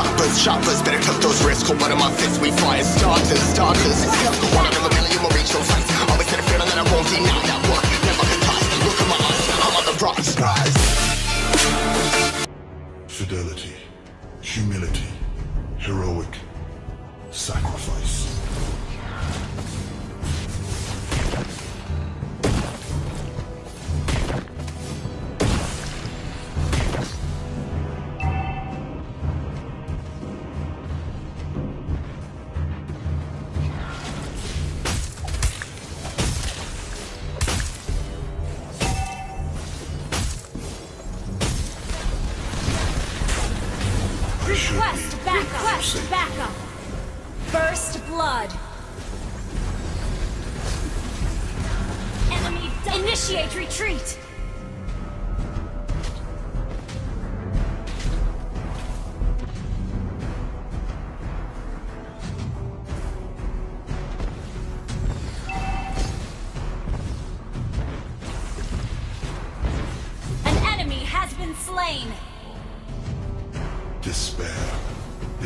choppers, choppers. Better cut those risks. Hold one of my fists. We fire starters, starters. One of a million will reach those heights. Always had a feeling that I won't deny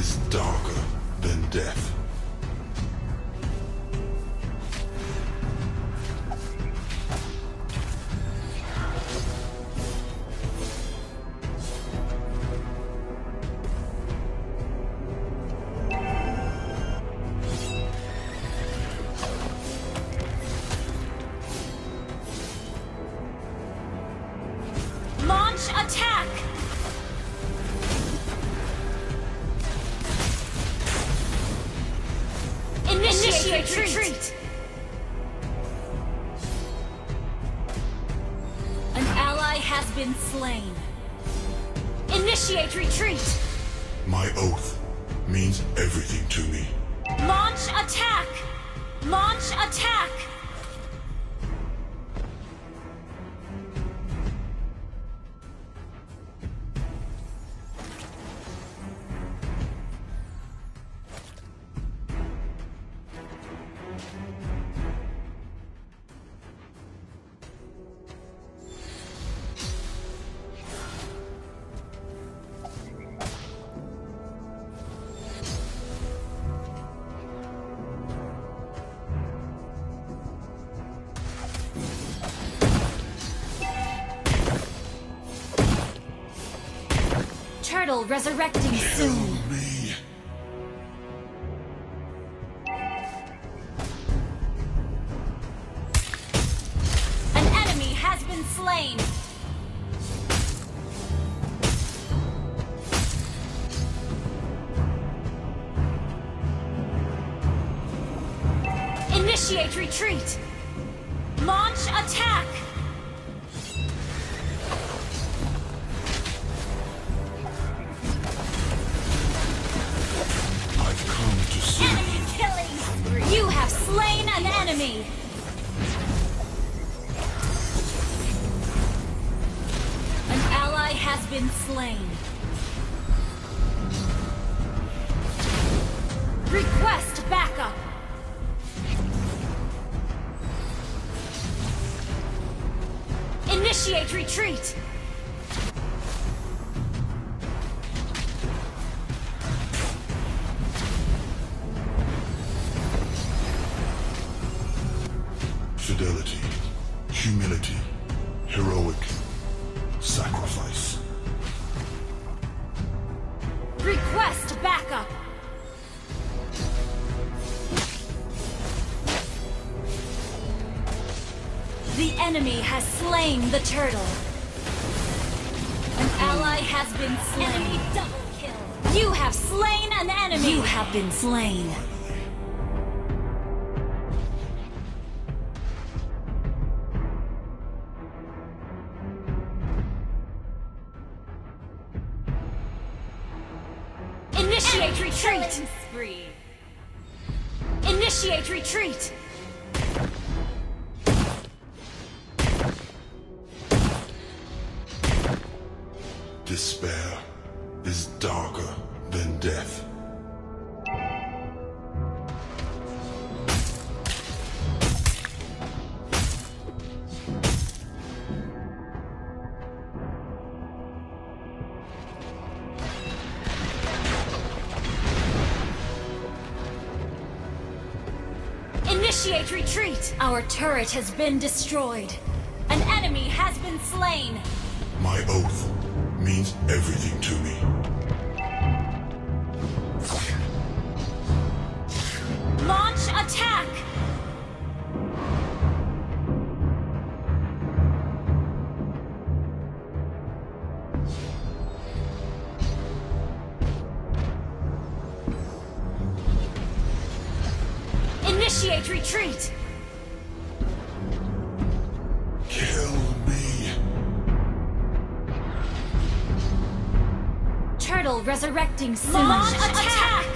is darker has been slain. Initiate retreat. My oath means everything to me. Launch attack! Launch attack! Resurrecting soon. Me. An enemy has been slain. Initiate retreat. Launch attack. Enemy. An ally has been slain. Request backup. Initiate retreat. Enemy has slain the turtle. An ally has been slain. Enemy double kill. You have slain an enemy. You have been slain. despair is darker than death. Initiate retreat! Our turret has been destroyed. An enemy has been slain. My oath means everything to me. Launch attack! Initiate retreat! Resurrecting soon. Launch attack!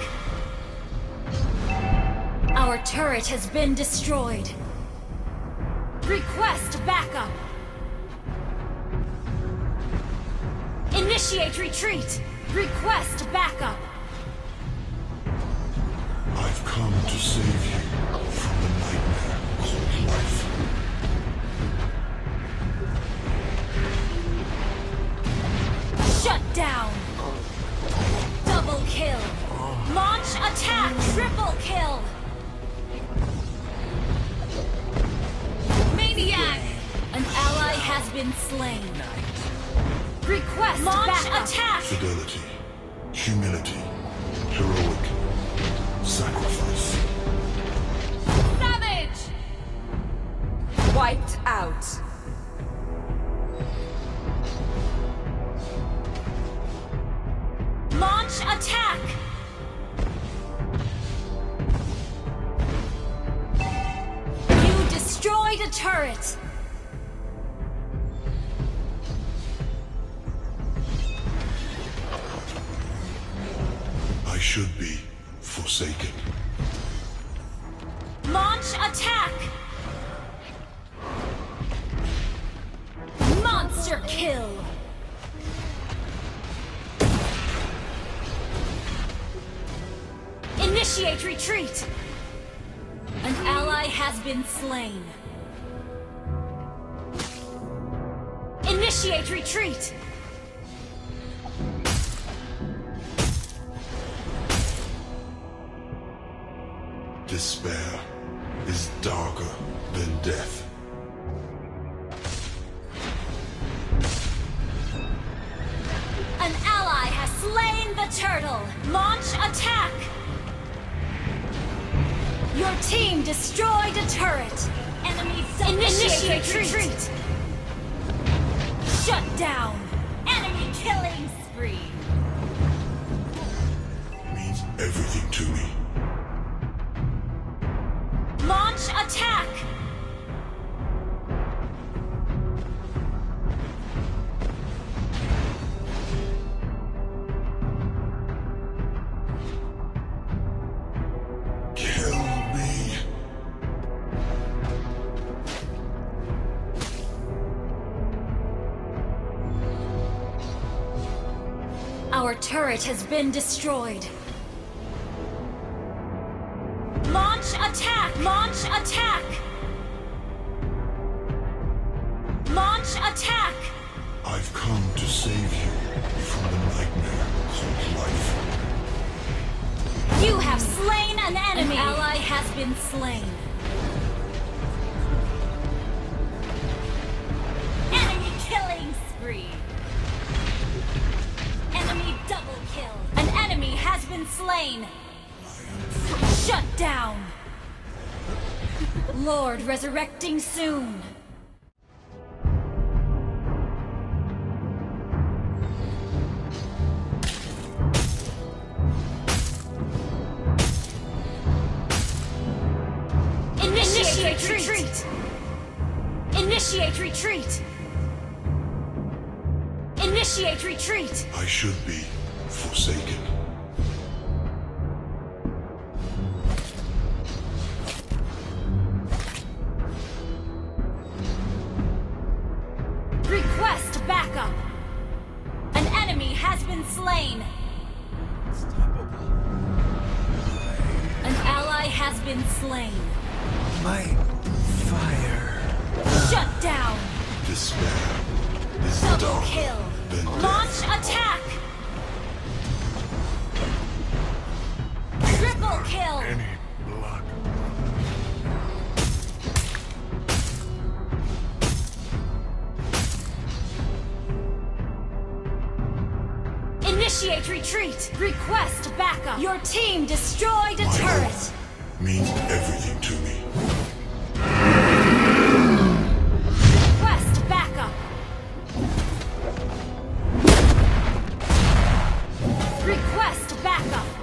Our turret has been destroyed. Request backup. Initiate retreat. Request backup. I've come to save you from the nightmare called life. Shut down. Double kill. Launch attack. Triple kill. Maniac. An ally has been slain. Request Launch backup. attack. Fidelity, humility, heroic sacrifice. Savage. Wiped out. Should be forsaken. Launch attack! Monster kill! Initiate retreat! An ally has been slain. Initiate retreat! Despair is darker than death. An ally has slain the turtle! Launch attack! Your team destroyed a turret! Enemy Initiate, retreat. Shut down! Enemy killing spree! Means everything to me. Attack! Kill me. Our turret has been destroyed. Save you from the nightmare called life. You have slain an enemy! An ally has been slain. Enemy killing spree! Enemy double kill! An enemy has been slain! Shut down! Lord resurrecting soon! Initiate retreat! Initiate retreat! Initiate retreat! I should be forsaken. Request backup! An enemy has been slain! An ally has been slain. My fire. Shut down. Despair is Double darker kill. than Launch death. attack. Triple kill. Any blood. Initiate retreat. Request backup. Your team destroyed a My turret. Means everything to me. Backup.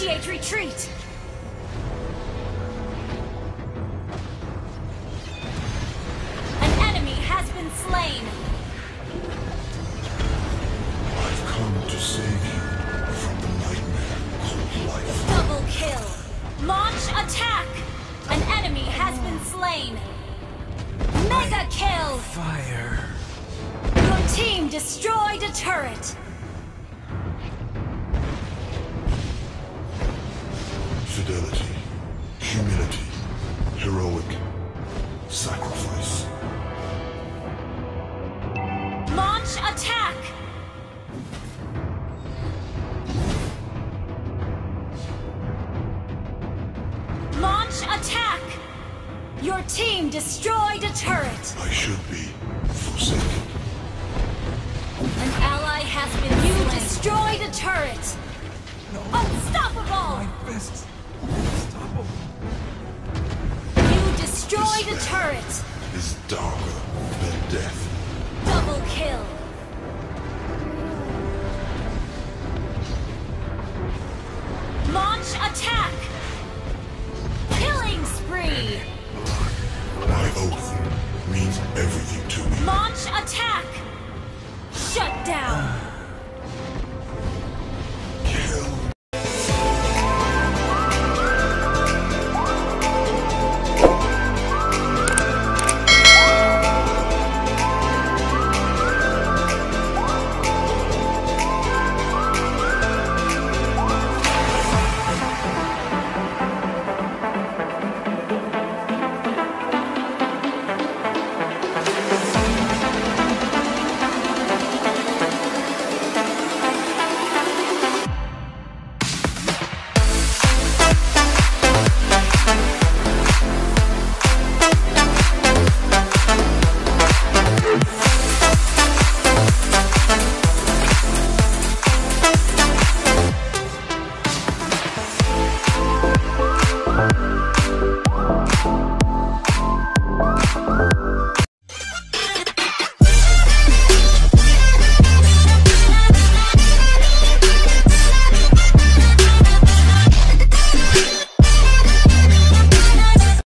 Initiate retreat. An enemy has been slain. I've come to save you from the nightmare called life. Double kill. Launch attack. An enemy has been slain. Mega kill. Fire. Your team destroyed a turret. Fidelity, humility, heroic sacrifice. Launch attack. Launch attack. Your team destroyed a turret. I should be forsaken. An ally has been You destroyed a turret. Unstoppable. My fists. You destroyed a turret. Is darker than death. Double kill.